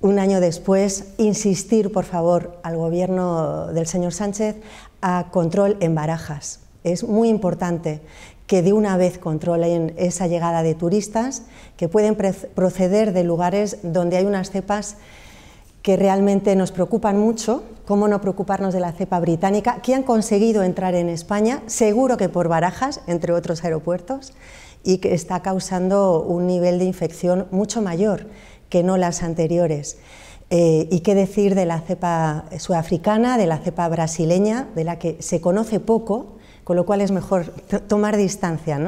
un año después, insistir, por favor, al gobierno del señor Sánchez a control en barajas. Es muy importante que de una vez controlen esa llegada de turistas que pueden proceder de lugares donde hay unas cepas que realmente nos preocupan mucho, cómo no preocuparnos de la cepa británica, que han conseguido entrar en España, seguro que por barajas, entre otros aeropuertos, y que está causando un nivel de infección mucho mayor que no las anteriores. Eh, y qué decir de la cepa sudafricana, de la cepa brasileña, de la que se conoce poco, con lo cual es mejor tomar distancia. ¿no?